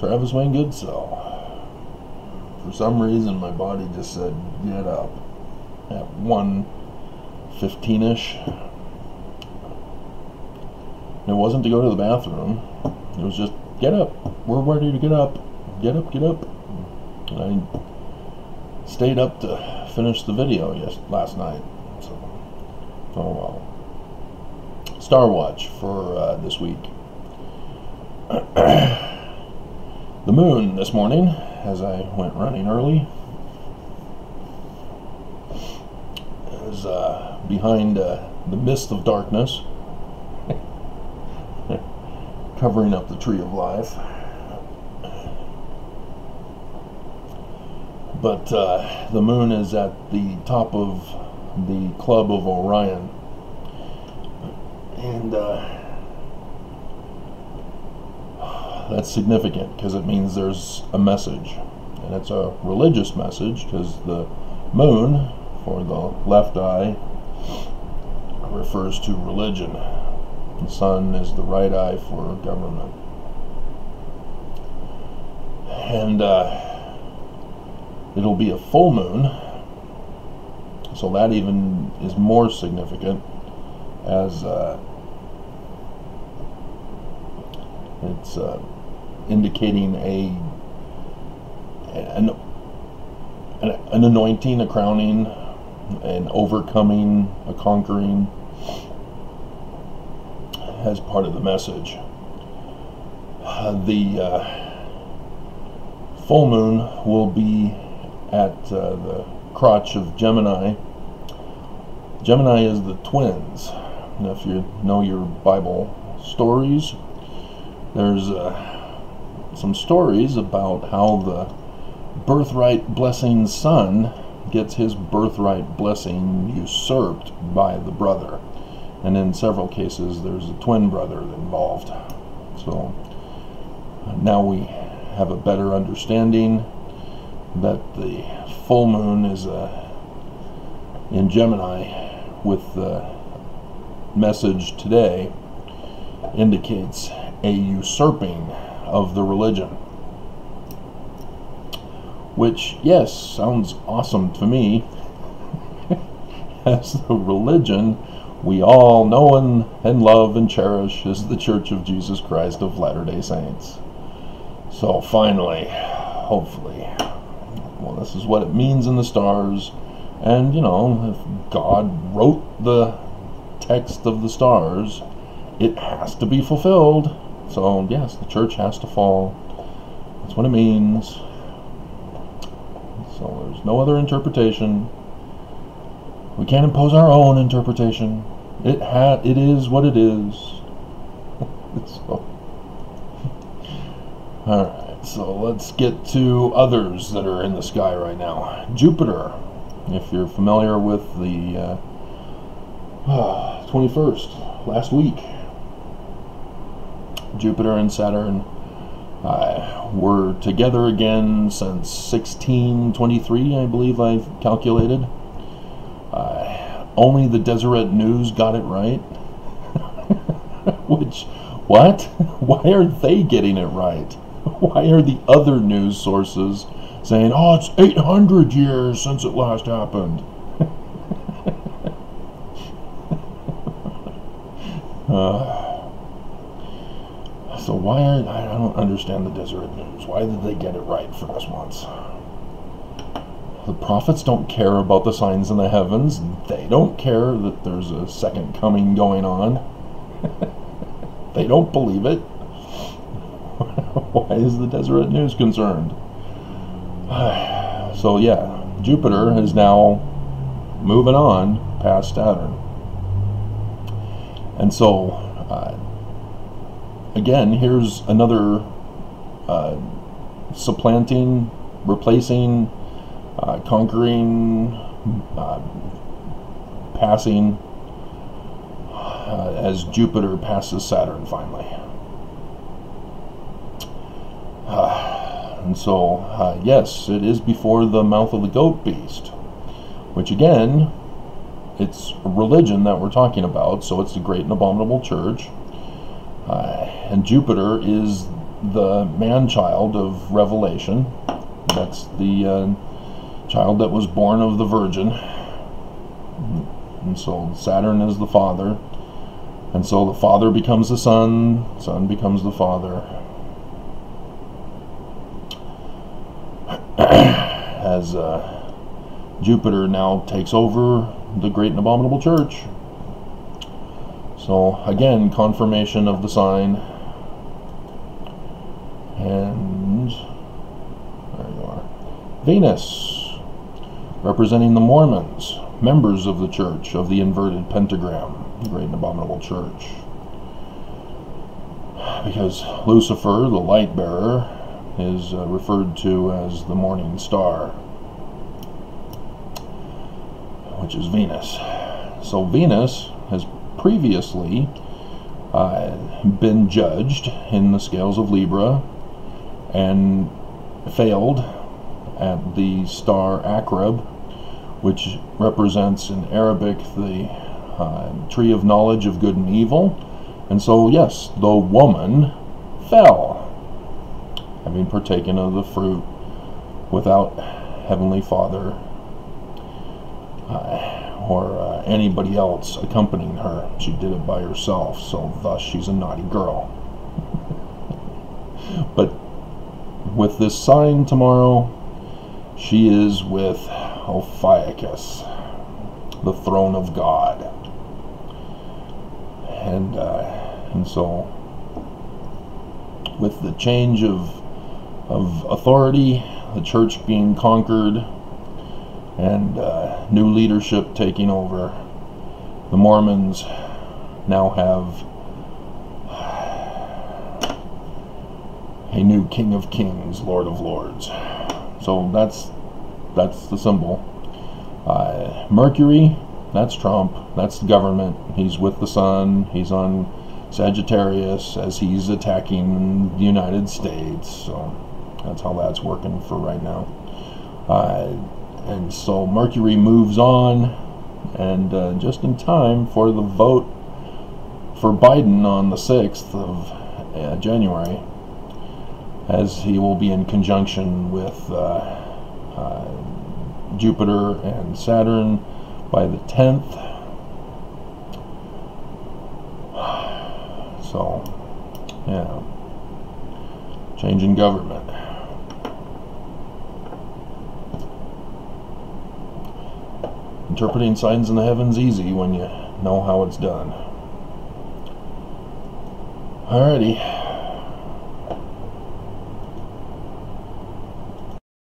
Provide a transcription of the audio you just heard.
Travis Wayne Goodsell. For some reason, my body just said, get up. At 1.15 ish. It wasn't to go to the bathroom. It was just, get up. We're ready to get up. Get up, get up. And I stayed up to finish the video yes, last night. So, oh well. Star Watch for uh, this week. the moon this morning, as I went running early, is uh, behind uh, the mist of darkness, covering up the tree of life. But uh, the moon is at the top of the Club of Orion. And uh, that's significant because it means there's a message. And it's a religious message because the moon, for the left eye, refers to religion. The sun is the right eye for government. And uh, it'll be a full moon, so that even is more significant as uh, it's uh, indicating a an, an anointing, a crowning, an overcoming, a conquering as part of the message. Uh, the uh, full moon will be at uh, the crotch of Gemini. Gemini is the twins. Now, if you know your Bible stories, there's uh, some stories about how the birthright blessing son gets his birthright blessing usurped by the brother and in several cases there's a twin brother involved. So now we have a better understanding that the full moon is uh, in Gemini with the message today indicates a usurping of the religion. Which, yes, sounds awesome to me. As the religion we all know and, and love and cherish is the Church of Jesus Christ of Latter day Saints. So finally, hopefully, well, this is what it means in the stars. And, you know, if God wrote the text of the stars, it has to be fulfilled. So, yes, the church has to fall. That's what it means. So, there's no other interpretation. We can't impose our own interpretation. It ha- it is what it is. so, all right, so let's get to others that are in the sky right now. Jupiter, if you're familiar with the uh, 21st, last week, Jupiter and Saturn uh, were together again since 1623, I believe I've calculated. Uh, only the Deseret News got it right. Which, what? Why are they getting it right? Why are the other news sources saying, oh, it's 800 years since it last happened? uh, so why I don't understand the Deseret News. Why did they get it right for this once? The prophets don't care about the signs in the heavens. They don't care that there's a second coming going on. they don't believe it. Why is the Deseret News concerned? so yeah, Jupiter is now moving on past Saturn. And so, uh, again, here's another uh, supplanting, replacing, uh, conquering, uh, passing uh, as Jupiter passes Saturn finally. And so, uh, yes, it is before the mouth of the goat beast, which again, it's religion that we're talking about, so it's the great and abominable church. Uh, and Jupiter is the man child of Revelation. That's the uh, child that was born of the Virgin. And so Saturn is the father. And so the father becomes the son, son becomes the father. As uh, Jupiter now takes over the great and abominable church. So again, confirmation of the sign. And there you are. Venus, representing the Mormons, members of the church of the inverted pentagram, the great and abominable church. Because Lucifer, the light bearer, is uh, referred to as the morning star, which is Venus. So Venus has previously uh, been judged in the scales of Libra and failed at the star Akrab, which represents in Arabic the uh, tree of knowledge of good and evil. And so, yes, the woman fell, having partaken of the fruit without Heavenly Father uh, or uh, anybody else accompanying her. She did it by herself, so thus she's a naughty girl. but with this sign tomorrow, she is with Ophiuchus, the throne of God. And, uh, and so, with the change of, of authority, the church being conquered, and uh, new leadership taking over, the Mormons now have a new King of Kings, Lord of Lords. So that's that's the symbol. Uh, Mercury, that's Trump. That's the government. He's with the sun. He's on Sagittarius as he's attacking the United States. So that's how that's working for right now. Uh, and so Mercury moves on, and uh, just in time for the vote for Biden on the 6th of uh, January, as he will be in conjunction with uh, uh, Jupiter and Saturn by the 10th. So, yeah, change in government. Interpreting signs in the heavens easy when you know how it's done. Alrighty.